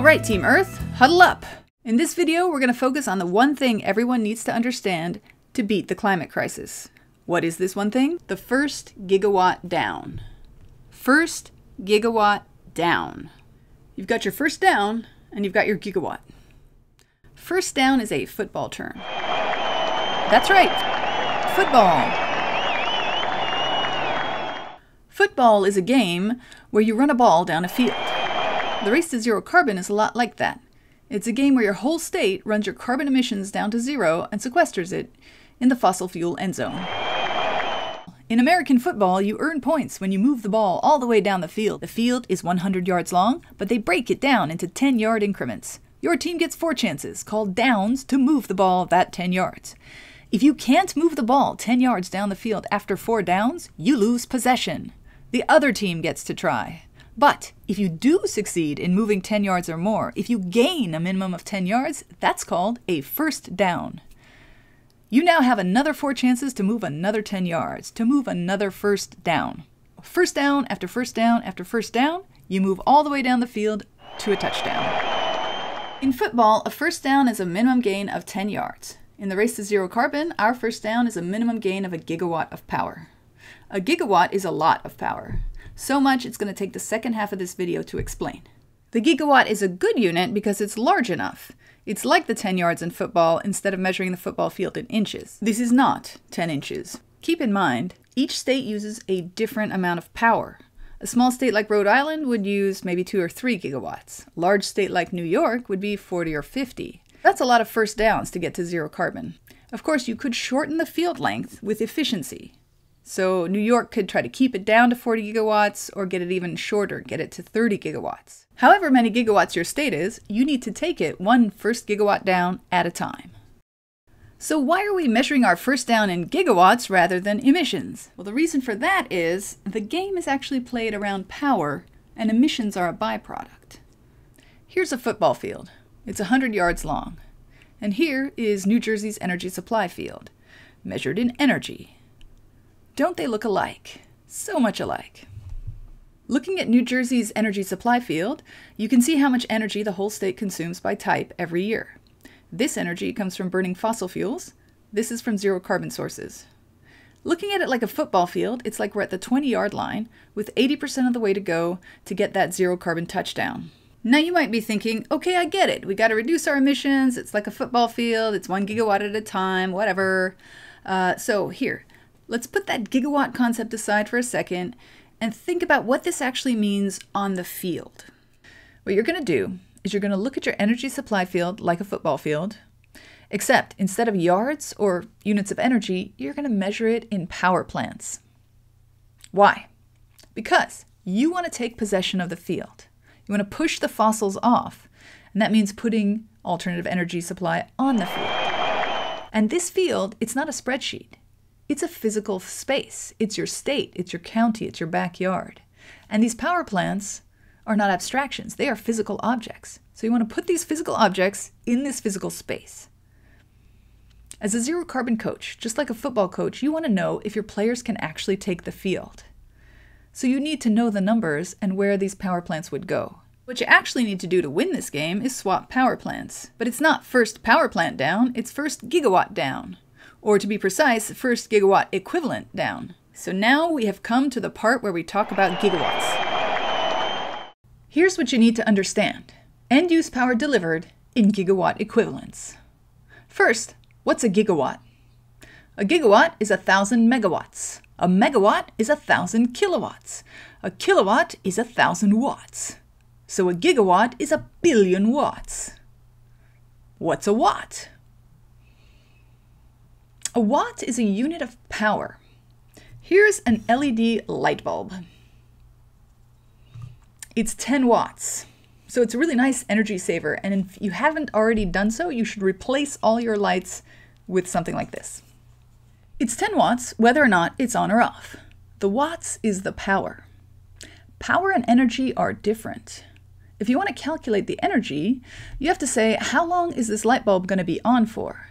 All right, Team Earth, huddle up. In this video, we're going to focus on the one thing everyone needs to understand to beat the climate crisis. What is this one thing? The first gigawatt down. First gigawatt down. You've got your first down, and you've got your gigawatt. First down is a football term. That's right, football. Football is a game where you run a ball down a field. The race to zero carbon is a lot like that. It's a game where your whole state runs your carbon emissions down to zero and sequesters it in the fossil fuel end zone. In American football, you earn points when you move the ball all the way down the field. The field is 100 yards long, but they break it down into 10 yard increments. Your team gets four chances, called downs, to move the ball that 10 yards. If you can't move the ball 10 yards down the field after four downs, you lose possession. The other team gets to try. But if you do succeed in moving 10 yards or more, if you gain a minimum of 10 yards, that's called a first down. You now have another four chances to move another 10 yards, to move another first down. First down after first down after first down, you move all the way down the field to a touchdown. In football, a first down is a minimum gain of 10 yards. In the race to zero carbon, our first down is a minimum gain of a gigawatt of power. A gigawatt is a lot of power. So much it's going to take the second half of this video to explain. The gigawatt is a good unit because it's large enough. It's like the 10 yards in football instead of measuring the football field in inches. This is not 10 inches. Keep in mind, each state uses a different amount of power. A small state like Rhode Island would use maybe 2 or 3 gigawatts. A large state like New York would be 40 or 50. That's a lot of first downs to get to zero carbon. Of course, you could shorten the field length with efficiency. So New York could try to keep it down to 40 gigawatts or get it even shorter, get it to 30 gigawatts. However many gigawatts your state is, you need to take it one first gigawatt down at a time. So why are we measuring our first down in gigawatts rather than emissions? Well, the reason for that is the game is actually played around power and emissions are a byproduct. Here's a football field. It's 100 yards long. And here is New Jersey's energy supply field, measured in energy. Don't they look alike? So much alike. Looking at New Jersey's energy supply field, you can see how much energy the whole state consumes by type every year. This energy comes from burning fossil fuels. This is from zero carbon sources. Looking at it like a football field, it's like we're at the 20 yard line with 80% of the way to go to get that zero carbon touchdown. Now you might be thinking, okay, I get it. We got to reduce our emissions. It's like a football field. It's one gigawatt at a time, whatever. Uh, so here, let's put that gigawatt concept aside for a second and think about what this actually means on the field. What you're going to do is you're going to look at your energy supply field like a football field, except instead of yards or units of energy, you're going to measure it in power plants. Why? Because you want to take possession of the field. You want to push the fossils off, and that means putting alternative energy supply on the field. And this field, it's not a spreadsheet. It's a physical space. It's your state, it's your county, it's your backyard. And these power plants are not abstractions, they are physical objects. So you want to put these physical objects in this physical space. As a zero carbon coach, just like a football coach, you want to know if your players can actually take the field. So you need to know the numbers and where these power plants would go. What you actually need to do to win this game is swap power plants. But it's not first power plant down, it's first gigawatt down or to be precise, first gigawatt equivalent down. So now we have come to the part where we talk about gigawatts. Here's what you need to understand. End use power delivered in gigawatt equivalents. First, what's a gigawatt? A gigawatt is a thousand megawatts. A megawatt is a thousand kilowatts. A kilowatt is a thousand watts. So a gigawatt is a billion watts. What's a watt? A watt is a unit of power. Here's an LED light bulb. It's 10 watts. So it's a really nice energy saver. And if you haven't already done so, you should replace all your lights with something like this. It's 10 watts, whether or not it's on or off. The watts is the power. Power and energy are different. If you want to calculate the energy, you have to say, how long is this light bulb going to be on for?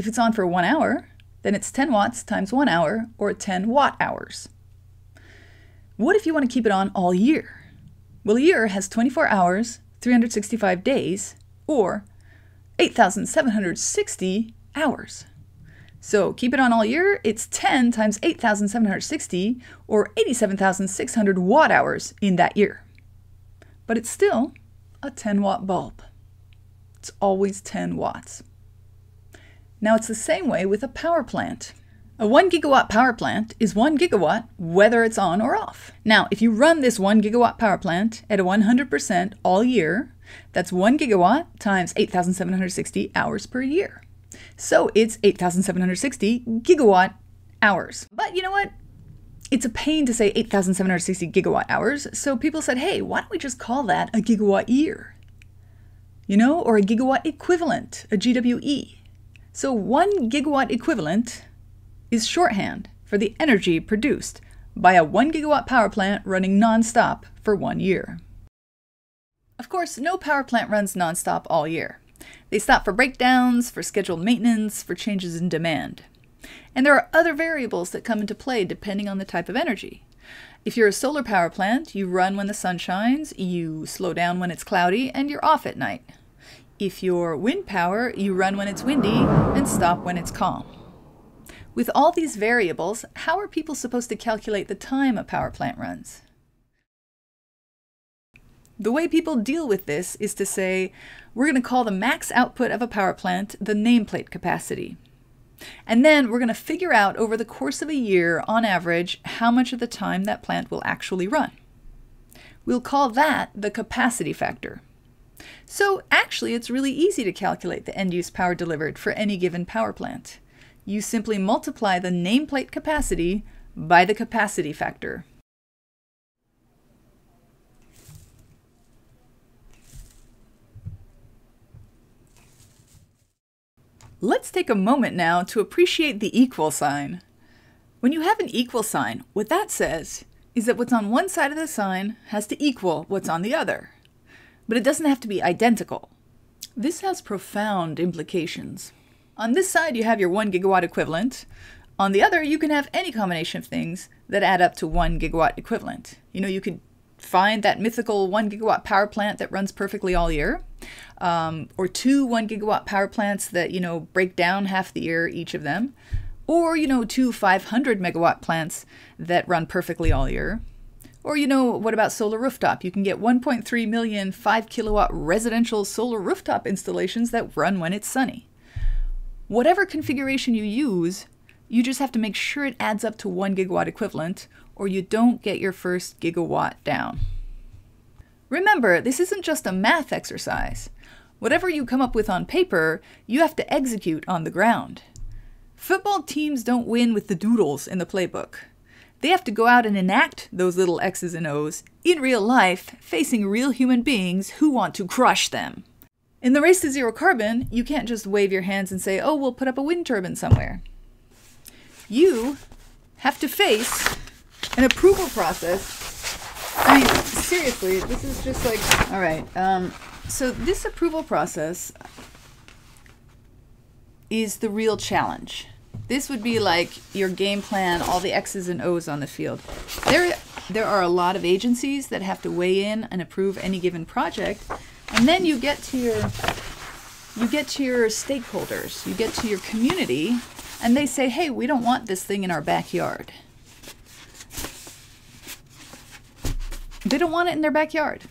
If it's on for one hour, then it's 10 watts times one hour, or 10 watt hours. What if you want to keep it on all year? Well, a year has 24 hours, 365 days, or 8,760 hours. So keep it on all year, it's 10 times 8,760, or 87,600 watt hours in that year. But it's still a 10 watt bulb. It's always 10 watts. Now it's the same way with a power plant. A 1 gigawatt power plant is 1 gigawatt whether it's on or off. Now, if you run this 1 gigawatt power plant at 100% all year, that's 1 gigawatt times 8,760 hours per year. So it's 8,760 gigawatt hours. But you know what? It's a pain to say 8,760 gigawatt hours, so people said, hey, why don't we just call that a gigawatt year? You know, or a gigawatt equivalent, a GWE. So one gigawatt equivalent is shorthand for the energy produced by a 1 gigawatt power plant running nonstop for one year. Of course, no power plant runs nonstop all year. They stop for breakdowns, for scheduled maintenance, for changes in demand. And there are other variables that come into play depending on the type of energy. If you're a solar power plant, you run when the sun shines, you slow down when it's cloudy, and you're off at night. If you're wind power, you run when it's windy and stop when it's calm. With all these variables, how are people supposed to calculate the time a power plant runs? The way people deal with this is to say, we're going to call the max output of a power plant the nameplate capacity. And then we're going to figure out over the course of a year, on average, how much of the time that plant will actually run. We'll call that the capacity factor. So actually, it's really easy to calculate the end-use power delivered for any given power plant you simply multiply the nameplate capacity by the capacity factor. Let's take a moment now to appreciate the equal sign. When you have an equal sign, what that says is that what's on one side of the sign has to equal what's on the other. But it doesn't have to be identical. This has profound implications. On this side, you have your 1 gigawatt equivalent. On the other, you can have any combination of things that add up to 1 gigawatt equivalent. You know, you could find that mythical 1 gigawatt power plant that runs perfectly all year, um, or two 1 gigawatt power plants that, you know, break down half the year, each of them, or, you know, two 500 megawatt plants that run perfectly all year. Or, you know, what about solar rooftop? You can get 1.3 million 5 kilowatt residential solar rooftop installations that run when it's sunny. Whatever configuration you use, you just have to make sure it adds up to one gigawatt equivalent, or you don't get your first gigawatt down. Remember, this isn't just a math exercise. Whatever you come up with on paper, you have to execute on the ground. Football teams don't win with the doodles in the playbook. They have to go out and enact those little X's and O's in real life, facing real human beings who want to crush them. In the race to zero carbon, you can't just wave your hands and say, oh, we'll put up a wind turbine somewhere. You have to face an approval process. I mean, seriously, this is just like, all right. Um, so, this approval process is the real challenge. This would be like your game plan, all the X's and O's on the field. There, there are a lot of agencies that have to weigh in and approve any given project. And then you get to your you get to your stakeholders, you get to your community, and they say, "Hey, we don't want this thing in our backyard." They don't want it in their backyard.